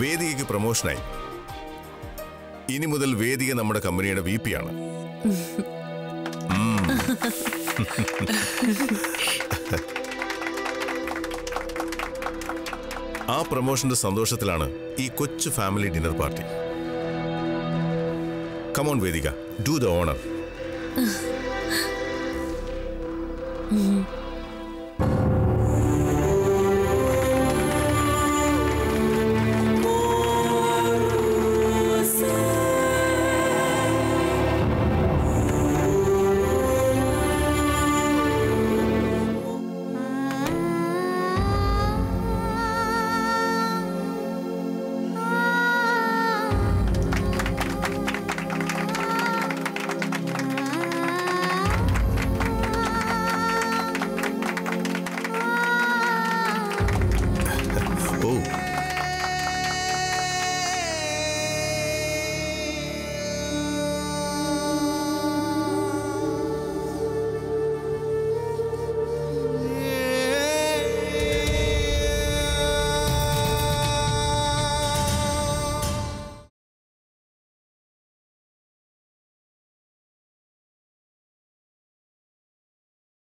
വേദികയ്ക്ക് പ്രൊമോഷനായി. ഇനി മുതൽ വേദിക നമ്മുടെ കമ്പനിയുടെ വി പി ആണ്. ആ പ്രൊമോഷന്റെ സന്തോഷത്തിലാണ് ഈ കൊച്ചു family dinner party. Come on Vedika. Do the honour ഉം.